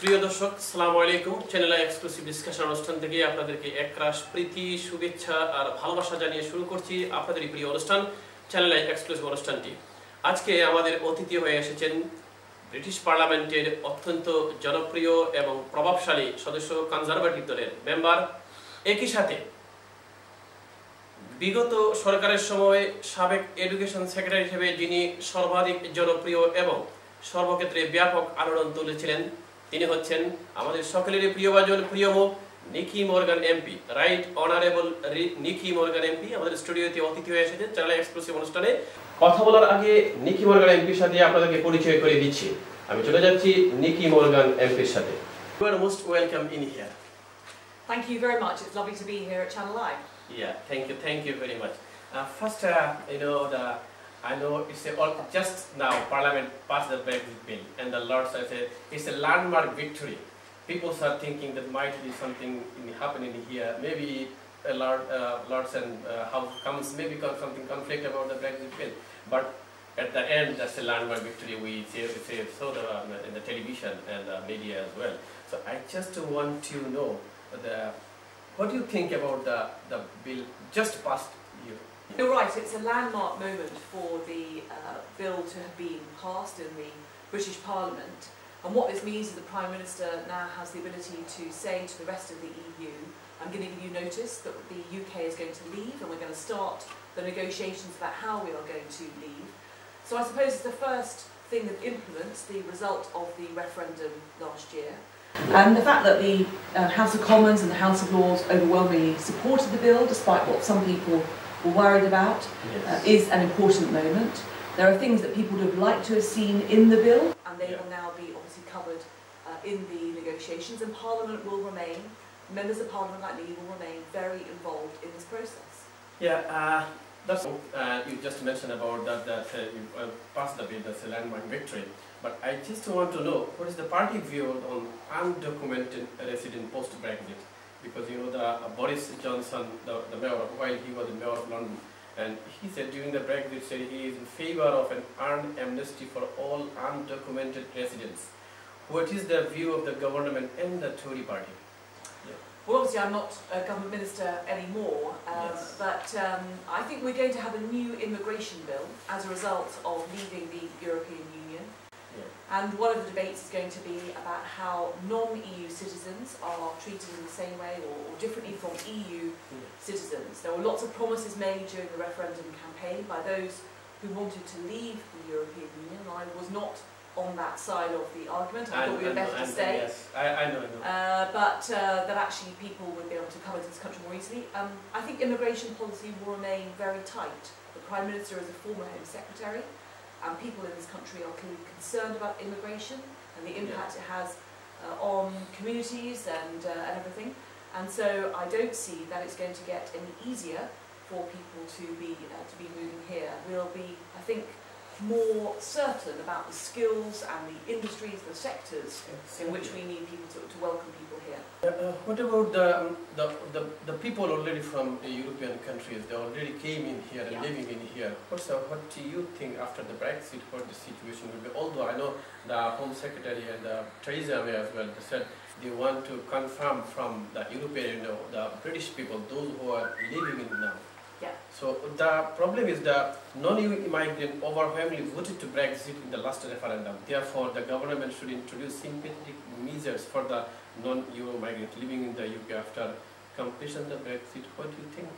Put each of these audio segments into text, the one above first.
প্রিয় দর্শক সালাম আলাইকুম। চ্যানেল এক্সক্লুসিভ ডিসকাশন অনুষ্ঠান থেকে আপনাদেরকে একরাশ প্রীতি, শুভেচ্ছা আর ভালোবাসা জানিয়ে শুরু করছি আপনাদের এই প্রিয় অনুষ্ঠান চ্যানেল এক্সক্লুসিভ অনুষ্ঠানটি। আজকে আমাদের অতিথি হয়ে এসেছেন ব্রিটিশ পার্লামেন্টের অত্যন্ত জনপ্রিয় এবং প্রভাবশালী সদস্য কনজারভেটিভ দলের মেম্বার একই সাথে বিগত সরকারের সময় সাবেক এডুকেশন সেক্রেটারি হিসেবে যিনি সর্বাধিক জনপ্রিয় এবং সর্বক্ষেত্রে ব্যাপক আলোড়ন তুলেছিলেন তিনি হচ্ছেন আমাদের সকলেরই প্রিয়ভাজন প্রিয় মুখ Nicky Morgan MP right honourable Nicky Morgan MP আমাদের স্টুডিওতে অতিথি হয়ে এসেছেন চ্যানেল এক্সক্লুসিভ অনুষ্ঠানে। কথা বলার আগে নিকি মর্গান এমপির সাথে আপনাদেরকে পরিচয় করে দিচ্ছি। আমি চলে যাচ্ছি নিকি মর্গান এমপির সাথে। You are most welcome in here Thank you very much It's lovely to be here at Channel I. Yeah, thank you, thank you very much. Uh, first, uh, you know, the, I know it's a, just now Parliament passed the Brexit bill, and the Lords have said it's a landmark victory. People are thinking that might be something happening here. Maybe a Lord, uh, Lords and uh, House comes maybe con- something conflict about the Brexit bill, but at the end, that's a landmark victory. We see, see saw the, um, in the television and the media as well. So I just want to know the what do you think about the, the bill just passed? You're right, it's a landmark moment for the uh, bill to have been passed in the British Parliament. And what this means is the Prime Minister now has the ability to say to the rest of the EU, I'm going to give you notice that the UK is going to leave and we're going to start the negotiations about how we are going to leave. So I suppose it's the first thing that implements the result of the referendum last year. And the fact that the uh, House of Commons and the House of Lords overwhelmingly supported the bill, despite what some people were worried about, uh, is an important moment. There are things that people would have liked to have seen in the bill, and they Yeah. will now be obviously covered uh, in the negotiations, and Parliament will remain, members of Parliament like me will remain very involved in this process. Yeah, uh, that's uh, you just mentioned about that that uh, you uh, passed the bill that's a landmark victory. But I just want to know what is the party view on undocumented resident post Brexit? Because you know the uh, Boris Johnson, the, the mayor, while he was the mayor of London, and he said during the Brexit, said he is in favor of an earned amnesty for all undocumented residents. What is the view of the government and the Tory party? Well, obviously, I'm not a government minister anymore, um, Yes. but um, I think we're going to have a new immigration bill as a result of leaving the European Union. And one of the debates is going to be about how non-EU citizens are treated in the same way or, or differently from EU citizens. There were lots of promises made during the referendum campaign by those who wanted to leave the European Union. I was not on that side of the argument. I thought we were better to and- stay. Yes, I, I know, I know. Uh, but uh, that actually people would be able to come into this country more easily. Um, I think immigration policy will remain very tight. The Prime Minister is a former Home Secretary, and people in this country are clearly concerned about immigration and the impact it has uh, on communities and, uh, and everything. And so I don't see that it's going to get any easier for people to be, uh, to be moving here. We'll be, I think, more certain about the skills and the industries, the sectors in which we need people to, to welcome people here. Uh, uh, what about the, um, the, the, the people already from the European countries? They already came in here and Yeah. living in here. What's the, what do you think after the Brexit? What the situation will be? Although I know the Home Secretary and uh, Theresa May as well, they said they want to confirm from the European, you know, the British people, those who are living in now. So the problem is the non-EU immigrant overwhelmingly voted to Brexit in the last referendum. Therefore, the government should introduce sympathetic measures for the non-EU migrant living in the UK after completion of Brexit. What do you think?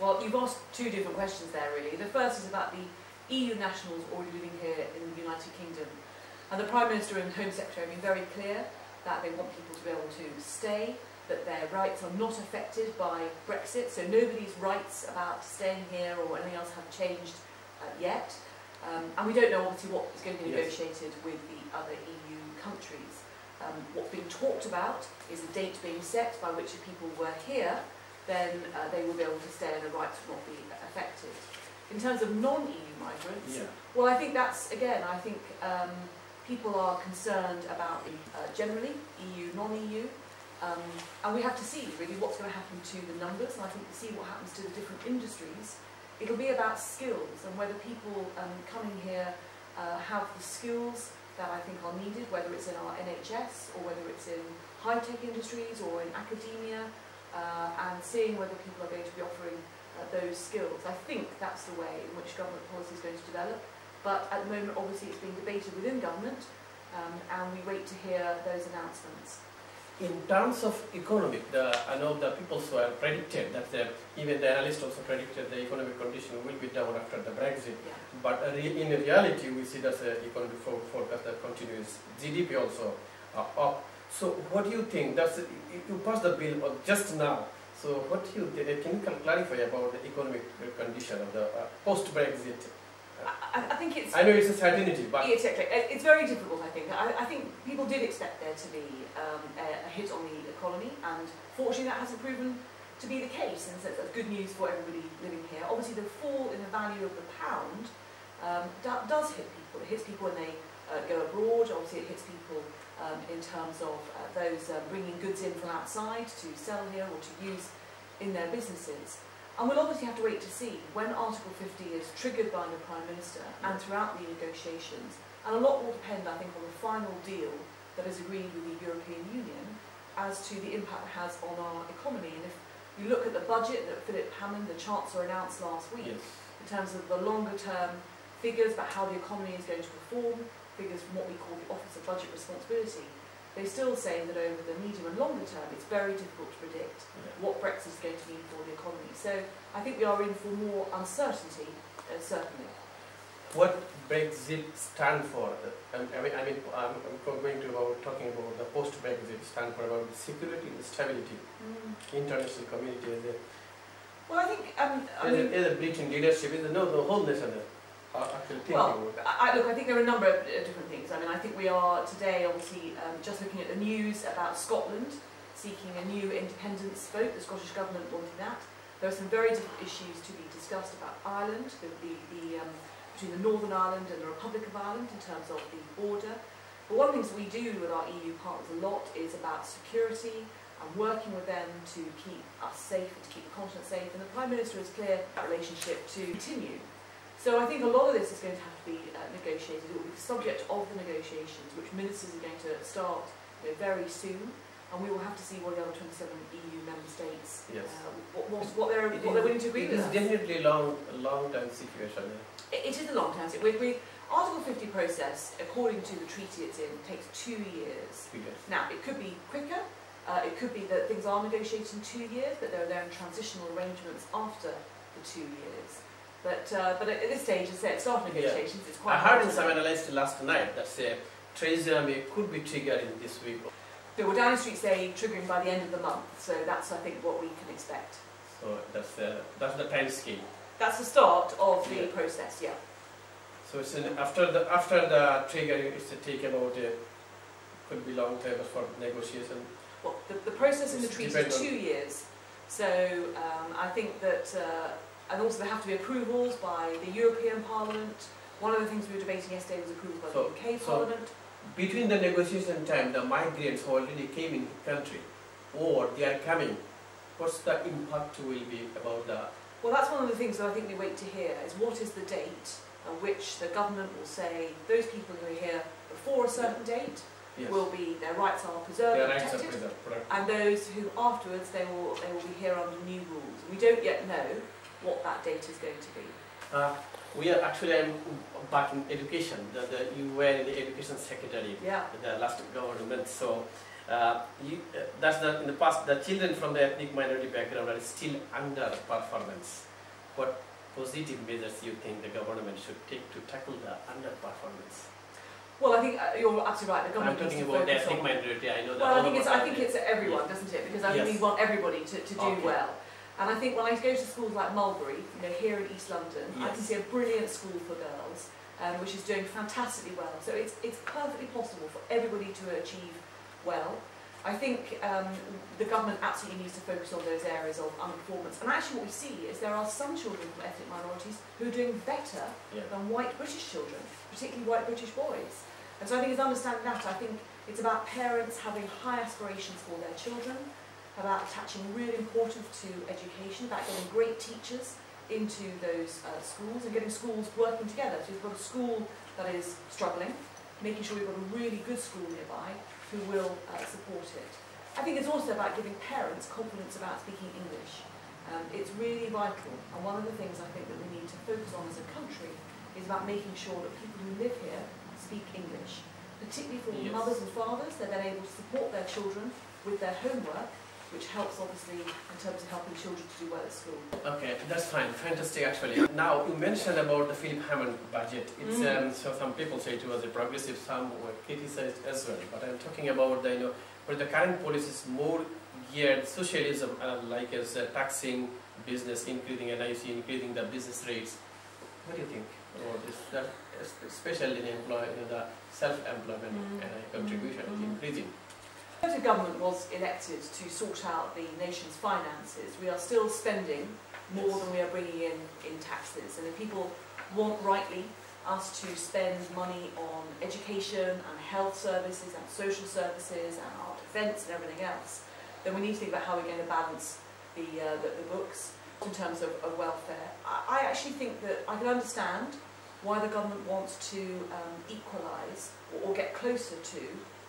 Well, you've asked two different questions there, really. The first is about the EU nationals already living here in the United Kingdom. And the Prime Minister and Home Secretary have been very clear that they want people to be able to stay, that their rights are not affected by Brexit, so nobody's rights about staying here or anything else have changed uh, yet. Um, and we don't know, obviously, what is going to be Yes. negotiated with the other EU countries. Um, what's being talked about is a date being set by which if people were here, then uh, they will be able to stay and their rights will not be affected. In terms of non-EU migrants, Yeah. well, I think that's, again, I think um, people are concerned about uh, generally EU, non-EU, um, and we have to see really what's going to happen to the numbers, and I think to see what happens to the different industries. It'll be about skills and whether people um, coming here uh, have the skills that I think are needed, whether it's in our NHS or whether it's in high-tech industries or in academia, uh, and seeing whether people are going to be offering uh, those skills. I think that's the way in which government policy is going to develop, but at the moment obviously it's being debated within government, um, and we wait to hear those announcements. In terms of economic, the, I know the people were predicted that the, even the analysts also predicted the economic condition will be down after the Brexit. Yeah. But uh, re- in reality, we see that the economic forecast that continues. GDP also uh, up. So what do you think? That's you passed the bill uh, just now. So what do you think? Can you clarify about the economic condition of the uh, post-Brexit? I, I think it's I know it's a certainty, but Exactly. It's very difficult, I think. I, I think people did expect there to be um, a, a hit on the economy, and fortunately that hasn't proven to be the case, and so that's good news for everybody living here. Obviously, the fall in the value of the pound um, do, does hit people. It hits people when they uh, go abroad. Obviously, it hits people um, in terms of uh, those uh, bringing goods in from outside to sell here or to use in their businesses. And we'll obviously have to wait to see when Article 50 is triggered by the Prime Minister and throughout the negotiations. And a lot will depend, I think, on the final deal that is agreed with the European Union as to the impact it has on our economy. And if you look at the budget that Philip Hammond, the Chancellor, announced last week, yes. in terms of the longer term figures about how the economy is going to perform, figures from what we call the Office of Budget Responsibility, they still say that over the medium and longer term it's very difficult to predict Yeah. what Brexit is going to mean for the economy. So I think we are in for more uncertainty, uh, certainly. What Brexit stand for? I mean, I mean, I'm going to about talking about the post-Brexit stand for about security and stability, international community as a, Well, I think, um, I as mean, a, as a leadership, is no, the whole nation are actually thinking Well, that. I, I- look, I think there are a number of uh, different things. I mean, I think we are today obviously um, just looking at the news about Scotland seeking a new independence vote, the Scottish Government wanting that. There are some very different issues to be discussed about Ireland, the, the, the, um, between the Northern Ireland and the Republic of Ireland in terms of the border. But one of the things we do with our EU partners a lot is about security and working with them to keep us safe and to keep the continent safe. And the Prime Minister is clear that relationship to continue. So I think a lot of this is going to have to be uh, negotiated. It will be the subject of the negotiations, which ministers are going to start you know, very soon. And we will have to see what the other 27 EU member states, Yes. uh, what, what, what, they're, what they're willing to agree It with. is us. definitely long, long time situation. It, it is a long term. We, we, Article 50 process, according to the treaty it's in, takes two years. Now, it could be quicker, uh, it could be that things are negotiated in two years, but there are then transitional arrangements after the two years. But, uh, but at this stage, as I said, start Yeah. negotiations, it's I heard in some analyst last night that say May could be triggered in this week. So well, Downing Street say triggering by the end of the month, so that's, I think, what we can expect. So that's the that's the time scale. That's the start of the Yeah. process, yeah. So it's an, after the after the trigger, it's to take about uh, could be long time for negotiation. Well, the, the process in the treaty is two years. So um, I think that, uh, and also there have to be approvals by the European Parliament. One of the things we were debating yesterday was approvals by So- the UK so- Parliament. Between the negotiation time, the migrants who already came in the country, or they are coming, what's the impact will be about that? Well, that's one of the things that I think we wait to hear is what is the date at which the government will say those people who are here before a certain date yes, will be their rights are preserved, their and protected, preserved. And those who afterwards they will they will be here under new rules. We don't yet know what that date is going to be. Uh, we are actually I'm back in education. The, the, you were in the education secretary. Yeah. the last government. So uh, you, uh, that's the in the past the children from the ethnic minority background are still under performance. What positive measures do you think the government should take to tackle the underperformance? Well, I think uh, you're absolutely right. The government I'm talking about the ethnic minority. I know that. Well, I think it's I think it's everyone, doesn't it? Because I think Yes. we want everybody to, to do Okay. well. And I think when I go to schools like Mulberry, you know, here in East London, I can see a brilliant school for girls, um, which is doing fantastically well. So it's it's perfectly possible for everybody to achieve well. I think um, the government absolutely needs to focus on those areas of underperformance. And actually, what we see is there are some children from ethnic minorities who are doing better Yeah. than white British children, particularly white British boys. And so I think it's understanding that. I think it's about parents having high aspirations for their children, about attaching real importance to education, about getting great teachers into those uh, schools and getting schools working together. So if you've got a school that is struggling, making sure we've got a really good school nearby who will uh, support it. I think it's also about giving parents confidence about speaking English. Um, it's really vital, and one of the things I think that we need to focus on as a country is about making sure that people who live here speak English, particularly for Yes. mothers and fathers. They're then able to support their children with their homework, which helps obviously in terms of helping children to do well at school. Okay, that's fine. Fantastic, actually. Now, you mentioned about the Philip Hammond budget. It's Mm. um, so some people say it was a progressive, some were criticized as well. But I'm talking about the you know, where the current policy is more geared socialism, uh, like as uh, taxing business, increasing NIC, increasing the business rates. What do you think about this? That, especially in employ, you know, the self-employment Mm. NI contribution is Mm. increasing. The Conservative government was elected to sort out the nation's finances. We are still spending more Yes. than we are bringing in in taxes. And if people want rightly us to spend money on education and health services and social services and our defence and everything else, then we need to think about how we're going to balance the, uh, the, the books in terms of, of welfare. I, I actually think that I can understand why the government wants to um, equalise or, or get closer to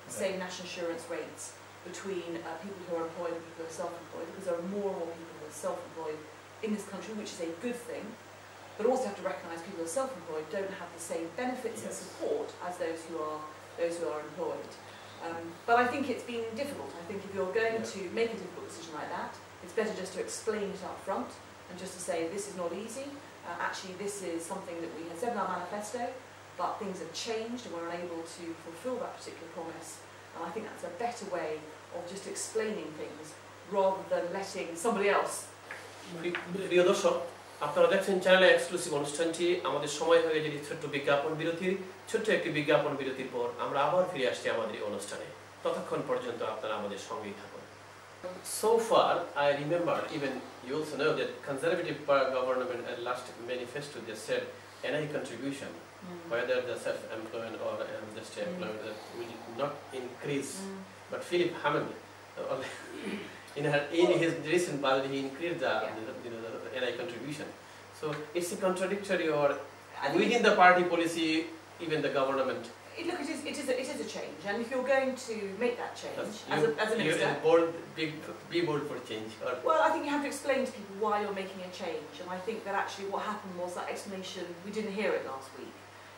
same national insurance rates between uh, people who are employed and people who are self-employed because there are more and more people who are self-employed in this country, which is a good thing. But also have to recognise people who are self-employed don't have the same benefits and support as those who are those who are employed. Um, but I think it's been difficult. I think if you're going to make a difficult decision like that, it's better just to explain it up front and just to say this is not easy. Uh, actually, this is something that we had said in our manifesto, but things have changed and we're unable to fulfil that particular promise. And I think that's a better way of just explaining things rather than letting somebody else. Pre- প্রিয় দর্শক আপনারা দেখছেন চ্যানেলে exclusive অনুষ্ঠানটি আমাদের সময় হয়ে গেছে ছোট্ট বিজ্ঞাপন বিরতির ছোট্ট একটি বিজ্ঞাপন বিরতির পর আমরা আবার ফিরে আসছি আমাদের এই অনুষ্ঠানে ততক্ষণ পর্যন্ত আপনারা আমাদের সঙ্গেই থাকুন So far, I remember, even you also know that conservative par- government at last manifesto they said NI contribution, whether the self-employed or um, just Mm. employed, that will not increase. Mm. But Philip Hammond, uh, in, her, in his recent budget, he increased the, Yeah. the, you know, the NI contribution. So it's a contradictory or within the party policy, even the government. it, look, it is, it, is a, it is a change, and if you're going to make that change That's- as a, as a minister, bold, big, be bold for change. Well, I think you have to explain to people why you're making a change, and I think that actually what happened was that explanation, we didn't hear it last week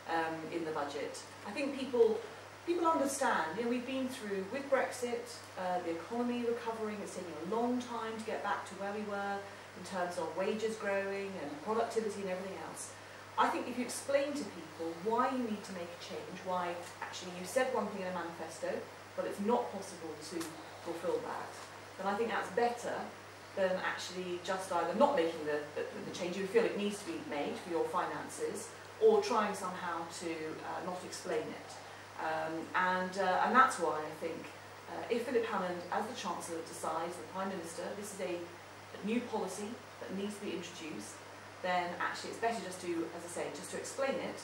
um, in the budget. I think people people understand, you know, we've been through, with Brexit, uh, the economy recovering, it's taking a long time to get back to where we were in terms of wages growing and productivity and everything else. I think if you explain to people why you need to make a change, why actually you said one thing in a manifesto, but it's not possible to fulfil that, then I think that's better than actually just either not making the, the, the change you feel it needs to be made for your finances or trying somehow to uh, not explain it. Um, and, uh, and that's why I think uh, if Philip Hammond, as the Chancellor, decides, the Prime Minister, this is a, a new policy that needs to be introduced, then actually it's better just to, as I say, just to explain it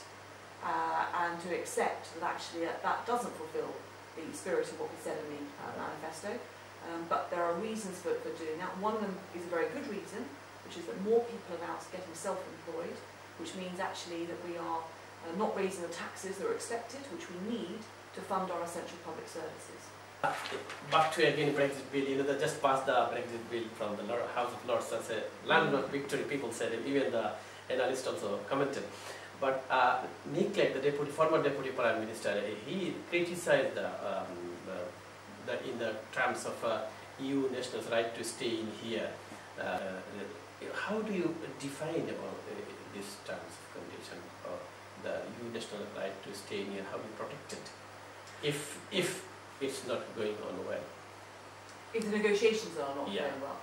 uh, and to accept that actually uh, that doesn't fulfil the spirit of what we said in the uh, manifesto. Um, but there are reasons for, for doing that. One of them is a very good reason, which is that more people are now getting self-employed, which means actually that we are uh, not raising the taxes that are expected, which we need to fund our essential public services. back to again Brexit bill, you know, they just passed the Brexit bill from the House of Lords That's a landmark victory, people said, and even the analyst also commented. But uh, Nick Clegg, the deputy, former deputy prime minister, he criticized the, um, the, the in the terms of uh, EU nationals' right to stay in here. Uh, how do you define about these terms of condition or the EU national right to stay here? How you protect it? If if it's not going on well. If the negotiations are not Yeah. going well.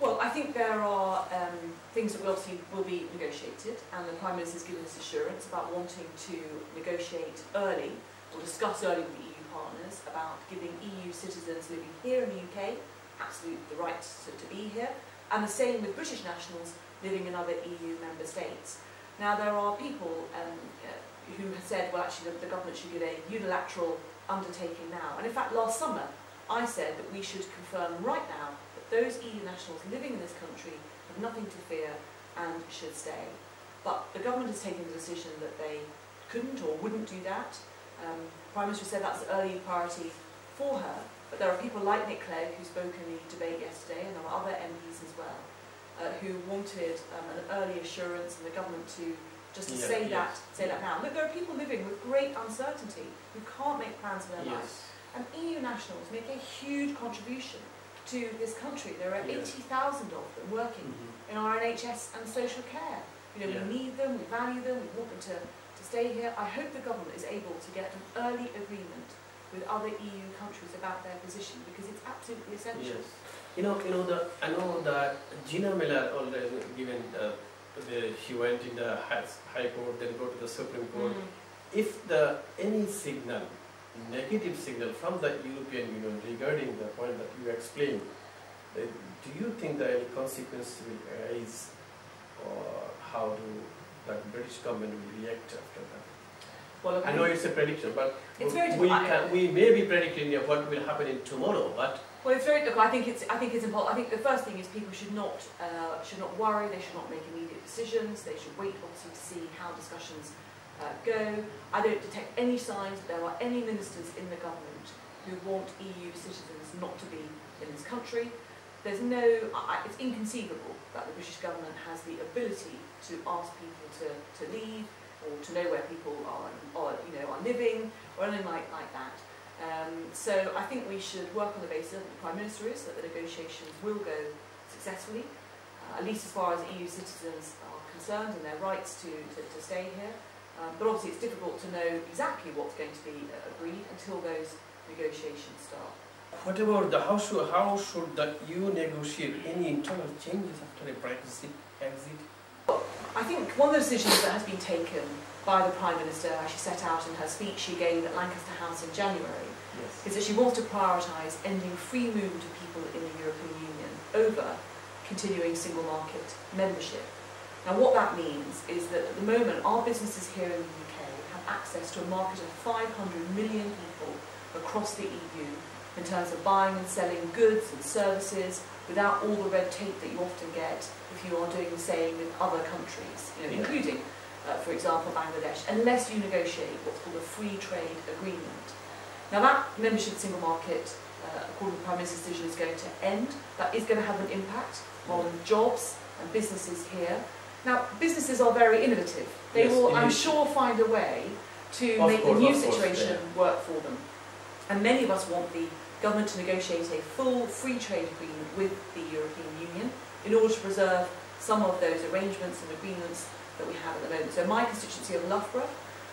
Well, I think there are um, things that will obviously will be negotiated, and the Prime Minister has given us assurance about wanting to negotiate early or discuss early with the EU partners about giving EU citizens living here in the UK absolute the right to, to be here, and the same with British nationals living in other EU member states. Now, there are people um, uh, who have said, well, actually, the, the government should give a unilateral undertaking now. And in fact, last summer, I said that we should confirm right now that those EU nationals living in this country have nothing to fear and should stay. But the government has taken the decision that they couldn't or wouldn't do that. Um, Prime Minister said that's the early priority for her, but there are people like Nick Clegg, who spoke in the debate yesterday, and there are other MPs as well, uh, who wanted um, an early assurance and the government to just to Yeah, say yes. that say that now. Look, there are people living with great uncertainty who can't make plans for their lives. Yes. And EU nationals make a huge contribution to this country. There are Yes. 80,000 of them working Mhm. in our NHS and social care. You know, Yeah. we need them, we value them, we want them to, to stay here. I hope the government is able to get an early agreement with other EU countries about their position because it's absolutely essential. Yes. You know, you know the I know that Gina Miller already given the, the she went in the high, high court, then go to the Supreme Court. Mm. If the any signal, negative signal from the European Union regarding the point that you explained, uh, do you think that any consequence will arise, or how do the British government will react after that? Well, I know it's a prediction, but It's very we can we may be predicting what will happen in tomorrow, but Well, it's very. Look, I think it's. I think it's important. I think the first thing is people should not uh, should not worry. They should not make immediate decisions. They should wait, obviously, to see how discussions uh, go. I don't detect any signs that there are any ministers in the government who want EU citizens not to be in this country. There's no. I, it's inconceivable that the British government has the ability to ask people to, to leave or to know where people are, are you know are living or anything like like that. Um, so I think we should work on the basis that the Prime Minister is that the negotiations will go successfully, uh, at least as far as EU citizens are concerned and their rights to, to, to stay here. Um, but obviously it's difficult to know exactly what's going to be uh, agreed until those negotiations start. What about the how should how should the EU negotiate any internal changes after a Brexit exit? I think one of the decisions that has been taken by the Prime Minister, as she set out in her speech she gave at Lancaster House in January, Yes. is that she wants to prioritise ending free movement of people in the European Union over continuing single market membership. Now what that means is that at the moment our businesses here in the UK have access to a market of 500 million people across the EU in terms of buying and selling goods and services without all the red tape that you often get if you are doing the same with other countries, you know, Yeah. including, uh, for example, Bangladesh, unless you negotiate what's called a free trade agreement. Now that membership of the single market, uh, according to the Prime Minister's decision, is going to end. That is going to have an impact on jobs and businesses here. Now, businesses are very innovative. They Yes, will, I'm sure, find a way to Of make course, the new of course, situation work for them. And many of us want the government to negotiate a full free trade agreement with the European Union in order to preserve some of those arrangements and agreements that we have at the moment. So my constituency of Loughborough,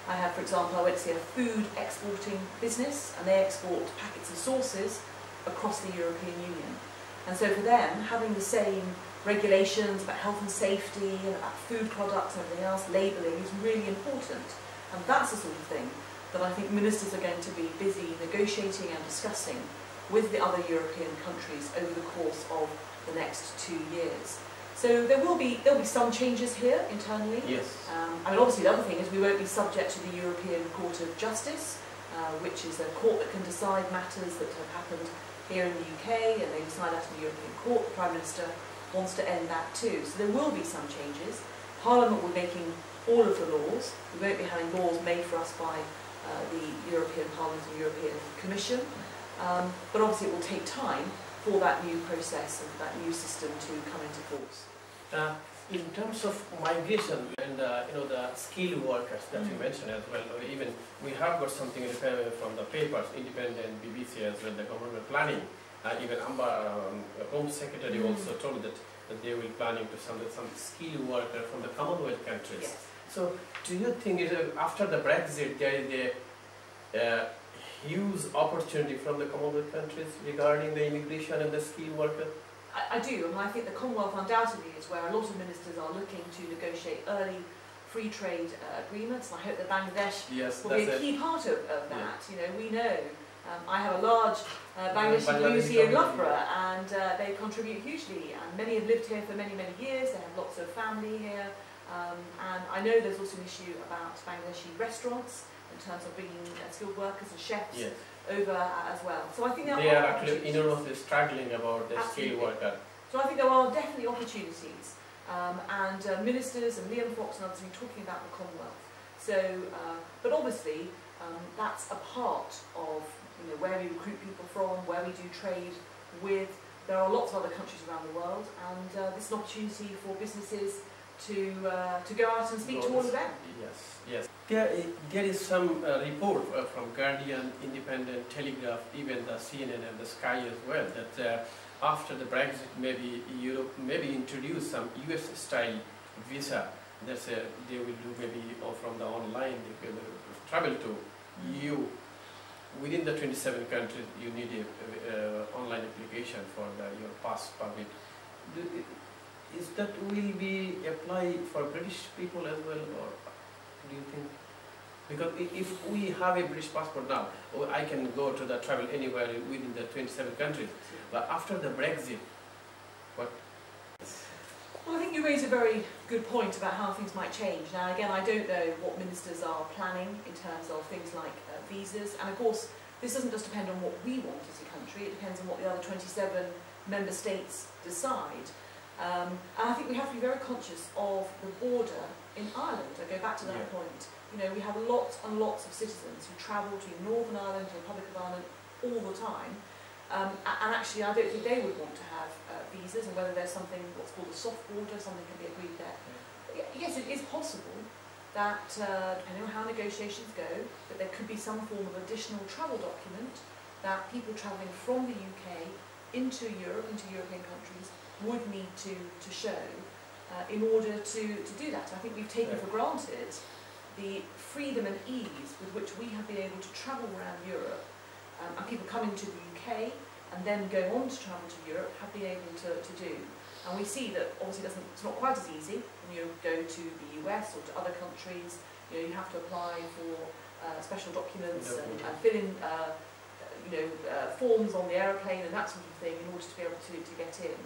I have, for example, I went to see a food exporting business and they export packets of sauces across the European Union. And so for them, having the same regulations about health and safety and about food products and everything else, labelling is really important. And that's the sort of thing that I think ministers are going to be busy negotiating and discussing with the other European countries over the course of the next two years. So there will be there'll be some changes here internally. Yes. Um, I mean, obviously, the other thing is we won't be subject to the European Court of Justice, uh, which is a court that can decide matters that have happened here in the UK, and they decide that in the European Court. The Prime Minister wants to end that too. So there will be some changes. Parliament will be making all of the laws. We won't be having laws made for us by uh, the European Parliament and European Commission. Um, but obviously, it will take time for that new process and that new system to come into force. Uh, in terms of migration and uh, you know the skilled workers that you Mm. mentioned as well, even we have got something in from the papers, Independent, BBC as well, the government planning. Uh, even Amber, um, Home Secretary Mm. also told that, that they will planning to some some skilled worker from the Commonwealth countries. Yes. So, do you think it, uh, after the Brexit there is a uh, huge opportunity from the Commonwealth countries regarding the immigration and the skilled worker? I, I do, and I think the Commonwealth undoubtedly is where a lot of ministers are looking to negotiate early free trade uh, agreements, and I hope that Bangladesh Yes, will be a it. key part of, of that. You know, we know um, I have a large uh, Bangladeshi community in. Loughborough, and uh, they contribute hugely. And many have lived here for many, many years. They have lots of family here, um, and I know there's also an issue about Bangladeshi restaurants in terms of bringing uh, skilled workers and chefs Yes. Over uh, as well. So I think there They are actually opportunities. enormously struggling about the skilled worker. So I think there are definitely opportunities. Um, and uh, ministers and Liam Fox and others have been talking about the Commonwealth. So, uh, but obviously, um, that's a part of you know, where we recruit people from, where we do trade with. There are lots of other countries around the world, and uh, this is an opportunity for businesses to uh, to go out and speak to all of them. Yes, yes. There, there is some uh, report uh, from Guardian, Independent, Telegraph, even the CNN and the Sky as well, that uh, after the Brexit, maybe Europe maybe introduce some US-style visa. That's uh, they will do maybe or from the online they will travel to EU. Within the 27 countries, you need a uh, online application for the, your pass permit. Is that will be applied for British people as well, or do you think? Because if we have a British passport now, oh, I can go to the travel anywhere within the 27 countries. But after the Brexit, what? Well, I think you raise a very good point about how things might change. Now, again, I don't know what ministers are planning in terms of things like uh, visas, and of course, this doesn't just depend on what we want as a country, it depends on what the other 27 member states decide. Um, and I think we have to be very conscious of the border in Ireland. I go back to that Yeah. point. You know, we have lots and lots of citizens who travel to Northern Ireland, to the Republic of Ireland, all the time. Um, and actually, I don't think they would want to have uh, visas, and whether there's something what's called a soft border, something can be agreed there. Y- Yes, it is possible that, uh, depending on how negotiations go, that there could be some form of additional travel document that people travelling from the UK into Europe, into European countries, would need to, to show uh, in order to, to do that. I think we've taken for granted the freedom and ease with which we have been able to travel around Europe um, and people coming to the UK and then go on to travel to Europe have been able to, to do. And we see that obviously doesn't, it's not quite as easy when you go to the US or to other countries. You know, you have to apply for uh, special documents and, and fill in uh, you know, uh, forms on the aeroplane and that sort of thing in order to be able to, to get in.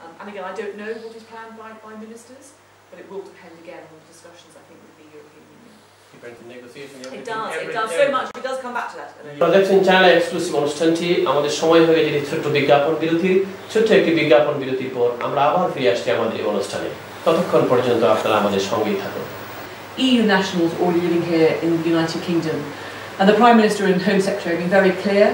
Um, and again, I don't know what is planned by, by ministers, but it will depend again on the discussions, I think, with the European Union. depends on negotiation, It everything. does, it every- does so every- much, it does come back to that. Projection channel exclusive অনুষ্ঠানটি আমাদের সময় হয়ে গেছে ছোট্ট বিজ্ঞাপন বিরতির ছোট্ট একটি বিজ্ঞাপন বিরতির পর আমরা আবার ফিরে আসছি আমাদের এই অনুষ্ঠানে ততক্ষণ পর্যন্ত আপনারা আমাদের সঙ্গেই থাকুন EU nationals already living here in the United Kingdom. And the Prime Minister and Home Secretary have been very clear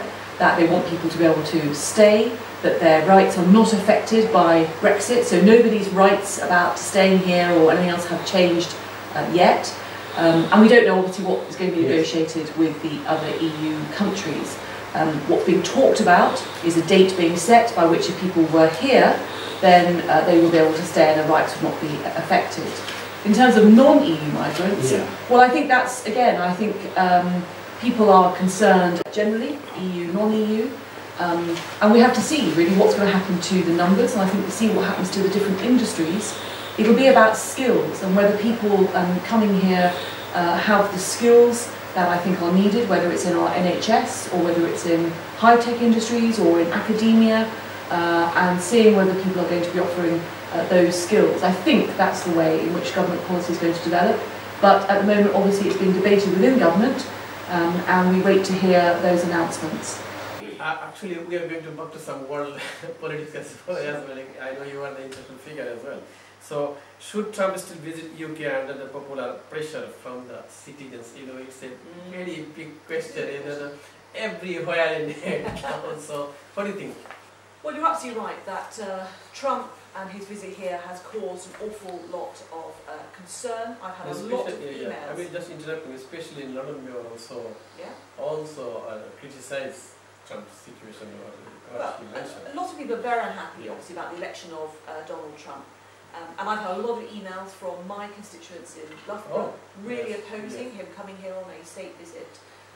that they want people to be able to stay, that their rights are not affected by Brexit, so nobody's rights about staying here or anything else have changed uh, yet. Um, and we don't know obviously what is going to be Yes. negotiated with the other EU countries. Um, what's being talked about is a date being set by which if people were here, then uh, they will be able to stay and their rights would not be affected. In terms of non-EU migrants, Yeah. well, I think that's, again, I think um, people are concerned generally, EU, non-EU, um, and we have to see really what's going to happen to the numbers, and I think to see what happens to the different industries. It'll be about skills and whether people um, coming here uh, have the skills that I think are needed, whether it's in our NHS or whether it's in high-tech industries or in academia, uh, and seeing whether people are going to be offering uh, those skills. I think that's the way in which government policy is going to develop. But at the moment, obviously, it's being debated within government, um, and we wait to hear those announcements. Uh, actually, we are going to back to some world politics as well. as well. I know you are the interesting figure as well. So, should Trump still visit UK under the popular pressure from the citizens? You know, it's a very big question. You know, everywhere in town. So, what do you think? Well, you're absolutely right that uh, Trump and his visit here has caused an awful lot of uh, concern. I've had a lot of Especially- yeah, yeah. I mean, just interrupting, especially in London, Mayor also Yeah. also uh, criticize Trump's situation or what Well, a, lot of people are very unhappy, obviously, about the election of uh, Donald Trump. Um, and I've had a lot of emails from my constituents in Loughborough, Oh, really yes, opposing him coming here on a state visit.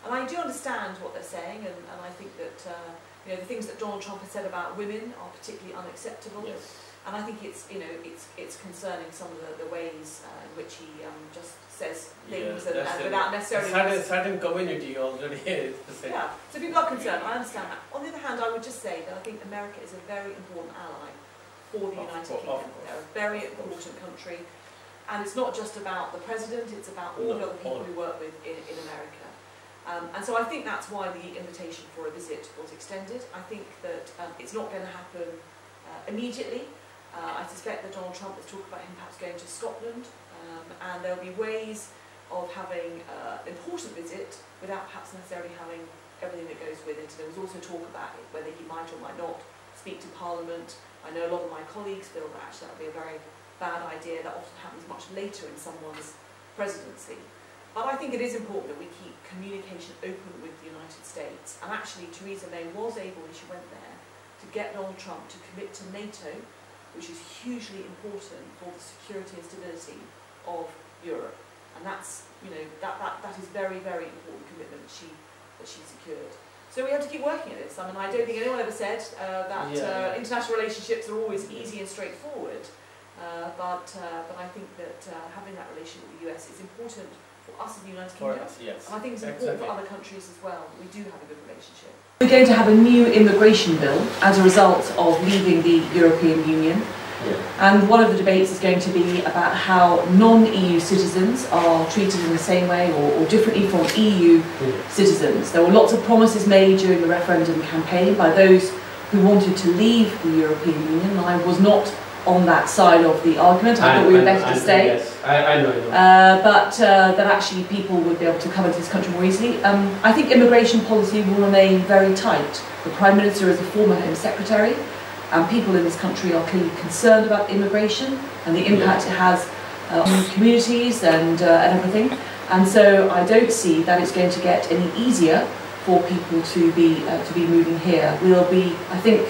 And I do understand what they're saying, and, and I think that uh, you know the things that Donald Trump has said about women are particularly unacceptable. Yes. And I think it's you know it's it's concerning some of the, the ways uh, in which he um, just says things Yeah, and, it. without A necessarily. certain, certain community already is. Yeah, so people are concerned, I understand that. On the other hand, I would just say that I think America is a very important ally for the Of United course, Kingdom. They're a very important country. And it's not just about the president, it's about all No, the other people all. we work with in, in America. Um, and so I think that's why the invitation for a visit was extended. I think that um, it's not going to happen uh, immediately. Uh, I suspect that Donald Trump is talking about him perhaps going to Scotland, um, and there'll be ways of having uh, an important visit without perhaps necessarily having everything that goes with it. There was also talk about whether he might or might not speak to Parliament. I know a lot of my colleagues feel that actually that would be a very bad idea. That often happens much later in someone's presidency. But I think it is important that we keep communication open with the United States. And actually, Theresa May was able, when she went there, to get Donald Trump to commit to NATO, which is hugely important for the security and stability of Europe. And that's, you know, that, that, that is very, very important commitment that she, that she secured. So we have to keep working at this. I mean, I don't think anyone ever said uh, that Yeah, uh, yeah. international relationships are always easy and straightforward. Uh, but, uh, but I think that uh, having that relationship with the US is important for us as the United Kingdom. us, yes. And I think it's important Exactly. for other countries as well. We do have a good relationship. We're going to have a new immigration bill as a result of leaving the European Union. Yeah. And one of the debates is going to be about how non-EU citizens are treated in the same way or, or differently from EU Yeah. citizens. There were lots of promises made during the referendum campaign by those who wanted to leave the European Union. I was not on that side of the argument. I thought we were better to stay. Yes, I, I know. I know. Uh, but uh, that actually people would be able to come into this country more easily. Um, I think immigration policy will remain very tight. The Prime Minister is a former Home Secretary, and people in this country are clearly concerned about immigration and the impact it has uh, on communities and, uh, and everything. And so I don't see that it's going to get any easier for people to be, uh, to be moving here. We'll be, I think,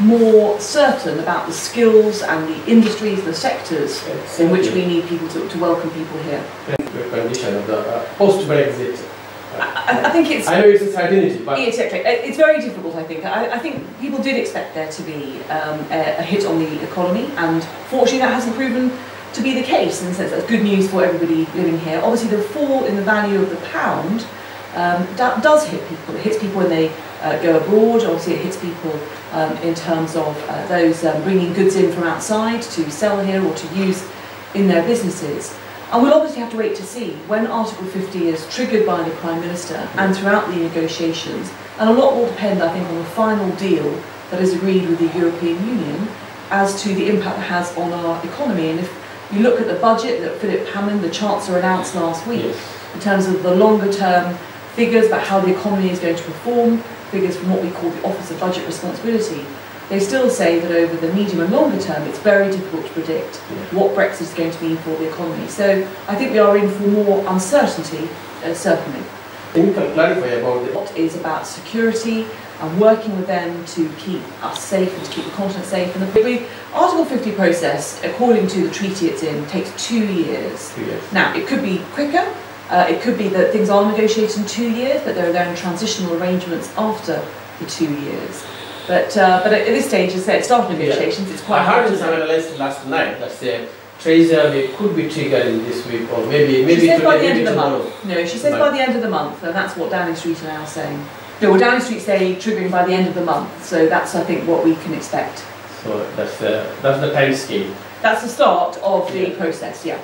more certain about the skills and the industries, the sectors in which we need people to, to welcome people here. the condition of the uh, post-Brexit. I, I think it's I know it's a certainty, but it's, it's very difficult. I think. I, I think people did expect there to be um, a, a hit on the economy, and fortunately that hasn't proven to be the case. In the sense that's good news for everybody living here. Obviously, the fall in the value of the pound um, do, does hit people. It hits people when they uh, go abroad. Obviously, it hits people um, in terms of uh, those um, bringing goods in from outside to sell here or to use in their businesses. And we'll obviously have to wait to see when Article 50 is triggered by the Prime Minister and throughout the negotiations. And a lot will depend, I think, on the final deal that is agreed with the European Union as to the impact it has on our economy. And if you look at the budget that Philip Hammond, the Chancellor, announced last week, in terms of the longer term figures about how the economy is going to perform, figures from what we call the Office of Budget Responsibility, they still say that over the medium and longer term it's very difficult to predict what Brexit is going to mean for the economy. So I think we are in for more uncertainty, uh, certainly. Can you clarify about What is about security and working with them to keep us safe and to keep the continent safe. And the Article 50 process, according to the treaty it's in, takes two years. yes. Now, it could be quicker, uh, it could be that things are negotiated in two years, but there are then transitional arrangements after the two years. But, uh, but at this stage, as I said, start negotiations, it's quite I hard heard know. analyzed last night. Let's say Theresa May could be triggered in this week, or maybe maybe she says by the end of the tomorrow. month. No, she says by the end of the month, and that's what Downing Street are now saying. No, well, Downing Street say triggering by the end of the month, so that's, I think, what we can expect. So that's uh, that's the time scale. That's the start of the Yeah. process, yeah.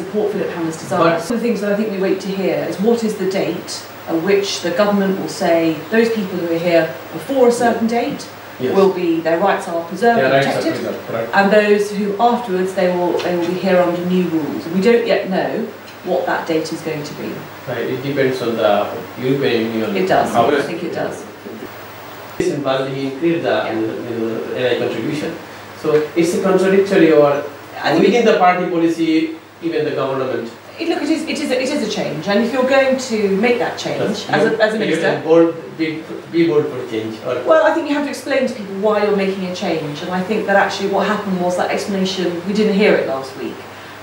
Support Philip Hammond's design. But- One of the things that I think we wait to hear is what is the date at which the government will say those people who are here before a certain date Yes. will be, their rights are preserved and protected, correct. and those who afterwards they will, they will be here under new rules. We don't yet know what that date is going to be. Right, it depends on the European Union. It does, How I think it does. in Bali he increased the Yeah. contribution. So it's a contradictory or within the party policy, even the government. it, look, it is, it, is a, it is a change, and if you're going to make that change as a, as a You minister, bold, be, be bold for change. Or, Well, I think you have to explain to people why you're making a change, and I think that actually what happened was that explanation. We didn't hear it last week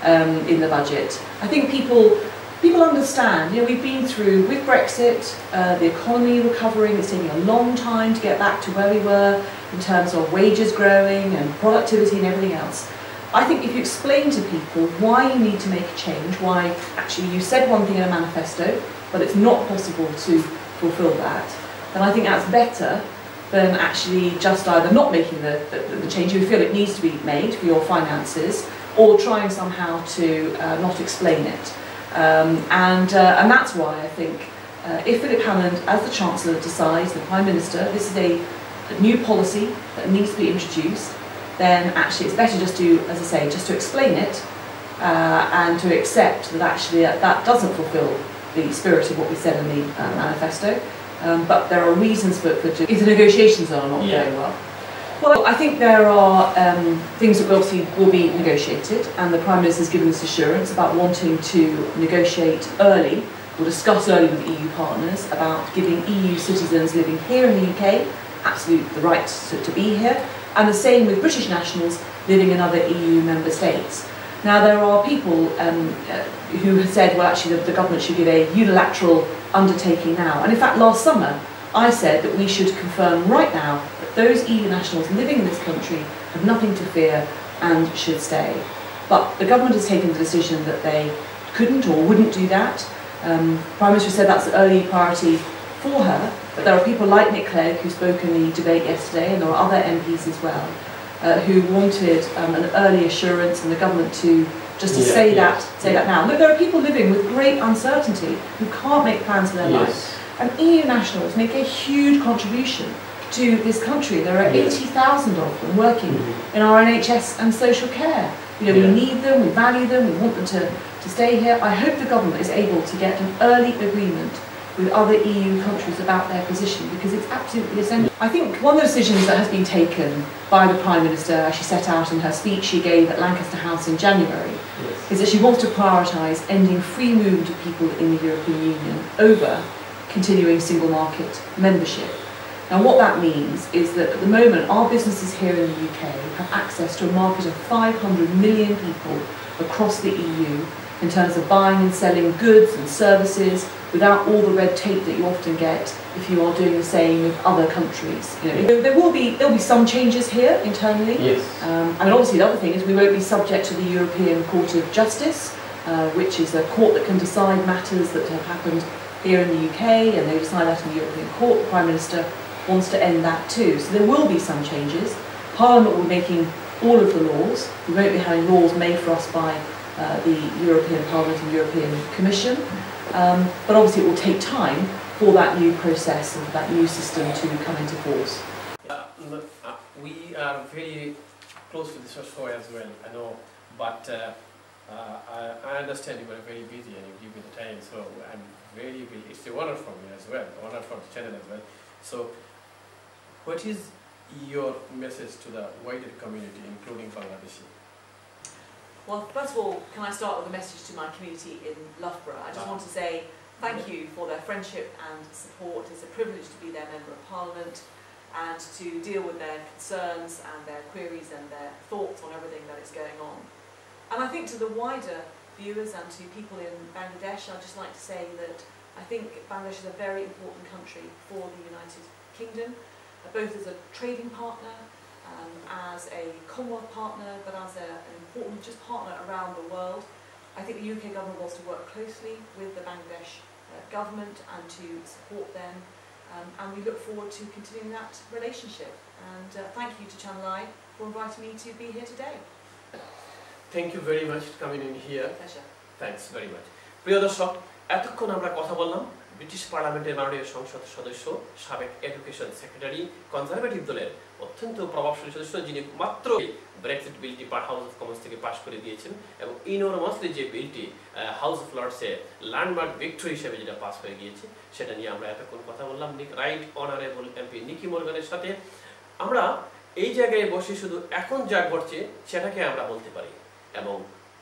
um, in the budget. I think people people understand. You know, we've been through with Brexit, uh, the economy recovering. It's taking a long time to get back to where we were in terms of wages growing and productivity and everything else. I think if you explain to people why you need to make a change, why actually you said one thing in a manifesto, but it's not possible to fulfil that, then I think that's better than actually just either not making the, the, the change you feel it needs to be made for your finances or trying somehow to uh, not explain it. Um, and, uh, and that's why I think uh, if Philip Hammond, as the Chancellor, decides, the Prime Minister, this is a, a new policy that needs to be introduced, then actually it's better just to, as I say, just to explain it uh, and to accept that actually that, that doesn't fulfil the spirit of what we said in the uh, manifesto. Um, but there are reasons for, for if the negotiations are not Yeah. going well. Well, I think there are um, things that obviously will be negotiated, and the Prime Minister has given us assurance about wanting to negotiate early, or discuss early with EU partners about giving EU citizens living here in the UK absolute the right to, to be here, and the same with British nationals living in other EU member states. Now, there are people um, uh, who have said, well, actually, the, the government should give a unilateral undertaking now. And in fact, last summer, I said that we should confirm right now that those EU nationals living in this country have nothing to fear and should stay. But the government has taken the decision that they couldn't or wouldn't do that. Um, Prime Minister said that's the early priority for her, but there are people like Nick Clegg who spoke in the debate yesterday, and there are other MPs as well, uh, who wanted um, an early assurance and the government to just to Yeah, say yeah, that, say that now. Look, there are people living with great uncertainty who can't make plans for their lives. And EU nationals make a huge contribution to this country. There are Yeah. 80,000 of them working in our NHS and social care. You know, Yeah. we need them, we value them, we want them to, to stay here. I hope the government is able to get an early agreement with other EU countries about their position because it's absolutely essential. I think one of the decisions that has been taken by the Prime Minister, as she set out in her speech she gave at Lancaster House in January, is that she wants to prioritise ending free movement of people in the European Union over continuing single market membership. Now what that means is that at the moment our businesses here in the UK have access to a market of 500 million people across the EU in terms of buying and selling goods and services without all the red tape that you often get if you are doing the same with other countries. You know, there will be there will be some changes here internally. Yes. Um, and obviously the other thing is we won't be subject to the European Court of Justice, uh, which is a court that can decide matters that have happened here in the UK, and they decide that in the European Court. The Prime Minister wants to end that too. So there will be some changes. Parliament will be making all of the laws. We won't be having laws made for us by uh, the European Parliament and European Commission. Um, but obviously it will take time for that new process and that new system to come into force. Uh, no, uh, we are very close to the show as well, I know, but uh, uh, I, I understand you are very busy and you give me the time, so I'm very, very, it's a honor for me as well, honor for the channel as well. So, what is your message to the wider community, including Bangladeshi? Well, first of all, can I start with a message to my community in Loughborough? I just want to say thank you for their friendship and support. It's a privilege to be their Member of Parliament and to deal with their concerns and their queries and their thoughts on everything that is going on. And I think to the wider viewers and to people in Bangladesh, I'd just like to say that I think Bangladesh is a very important country for the United Kingdom, both as a trading partner, um, as a Commonwealth partner, but as a, an important just partner around the world. I think the UK government wants to work closely with the Bangladesh uh, government and to support them, um, and we look forward to continuing that relationship. And uh, thank you to Channel I for inviting me to be here today. Thank you very much for coming in here. Pleasure. Thanks very much প্রিয় দর্শক এতক্ষণ আমরা কথা বললাম British পার্লামেন্টের মাননীয় সংসদ সদস্য সাবেক এডুকেশন সেক্রেটারি কনজারভেটিভ দলের অত্যন্ত প্রভাবশালী সদস্য যিনি মাত্র ব্রেক্সিট বিলটি হাউস অফ কমন্স থেকে পাশ করে দিয়েছেন এবং ইনোরমাসলি যে বিলটি হাউস অফ লর্ডসে ল্যান্ডমার্ক ভিক্টরি হিসেবে যেটা পাস হয়ে গিয়েছে, সেটা নিয়ে আমরা এতক্ষণ কথা বললাম। Nick right honourable MP Nicky মর্গানের সাথে। আমরা এই জায়গায় বসে শুধু এখন যা ঘটছে, সেটাকে আমরা বলতে পারি এবং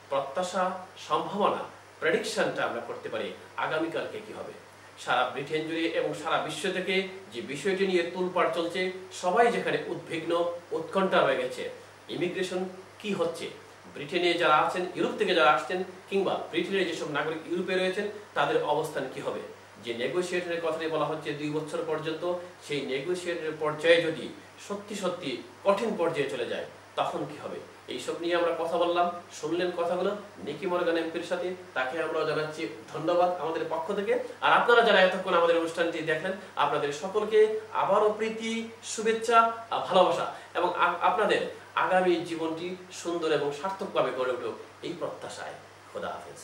প্রত্যাশা, সম্ভাবনা প্রেডিকশনটা আমরা করতে পারি। আগামীকালকে কি হবে? সারা ব্রিটেন জুড়ে এবং সারা বিশ্ব থেকে যে বিষয়টি নিয়ে তুলপাড় চলছে, সবাই যেখানে উদ্বিগ্ন, উৎকণ্ঠা হয়ে গেছে। ইমিগ্রেশন কি হচ্ছে? ব্রিটেনে যারা আছেন, ইউরোপ থেকে যারা আসছেন, কিংবা ব্রিটেনের যেসব নাগরিক ইউরোপে রয়েছেন, তাদের অবস্থান কি হবে? যে নেগোসিয়েশনের কথাটি বলা হচ্ছে দুই বছর পর্যন্ত, সেই নেগোসিয়েশনের পর্যায়ে যদি সত্যি সত্যি কঠিন পর্যায়ে চলে যায়, তখন কি হবে? এইসব নিয়ে আমরা কথা বললাম, শুনলেন কথাগুলো নিকি মর্গান এমপির সাথে, তাকে আমরা জানাচ্ছি ধন্যবাদ আমাদের পক্ষ থেকে। আর আপনারা যারা এতক্ষণ আমাদের অনুষ্ঠানটি দেখলেন, আপনাদের সকলকে আবারও প্রীতি, শুভেচ্ছা ভালোবাসা এবং আপনাদের আগামী জীবনটি সুন্দর এবং সার্থকভাবে গড়ে উঠুক এই প্রত্যাশায়। খোদা হাফেজ।